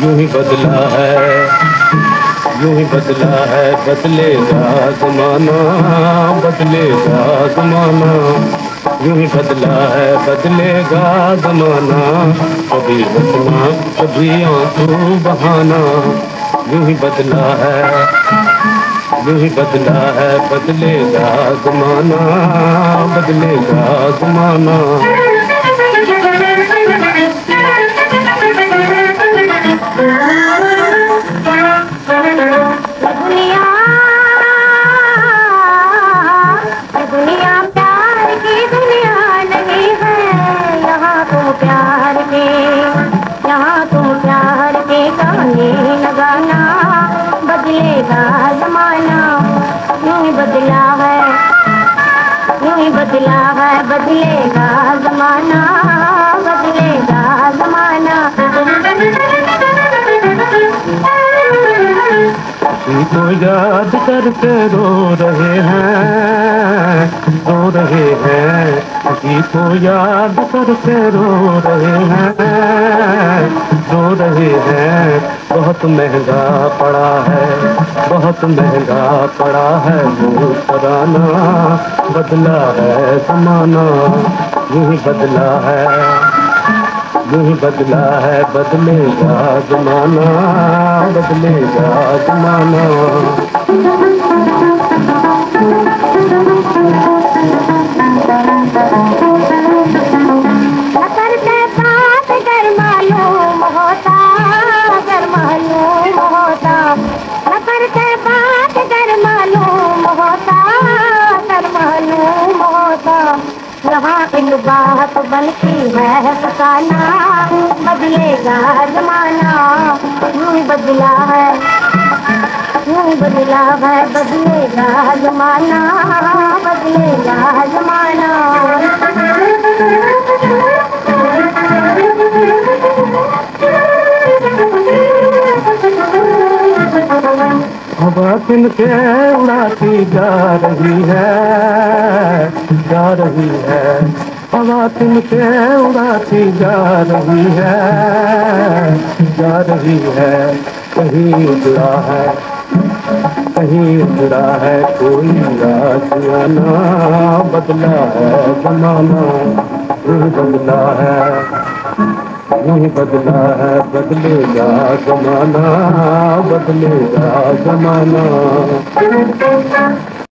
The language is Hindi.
यूँ ही बदला है यूँ ही बदला है बदलेगा जमाना बदलेगा जमाना। यूँ ही बदला है, बदलेगा जमाना। कभी हंसना कभी आँसू बहाना। यूँ ही बदला है, यूँ ही बदला है, बदलेगा जमाना बदलेगा जमाना। बदलेगा जमाना यूँ ही बदला है यूँ ही बदला है बदलेगा जमाना बदलेगा जमाना को याद करके रो रहे हैं रो रहे हैं किसी को याद करके रो रहे हैं, रो रहे हैं। बहुत महँगा पड़ा है, बहुत महँगा पड़ा है वो पुराना बदला है जमाना, यूँ ही बदला है, यूँ ही बदला है, बदलेगा जमाना बदलेगा जमाना। बात बनती है फसाना बदलेगा जमाना बदला है। यूँ बदला है बदलेगा जमाना बदलेगा जमाना हवा तिनके उड़ाती जा रही है, जा रही है। हवा तिनके उड़ाती जा रही है, जा रही है। कहीं उजड़ा है कहीं उजड़ा है कोई राजियाना बदला है जमाना यही बदला है। यही बदला है बदलेगा जमाना बदलेगा जमाना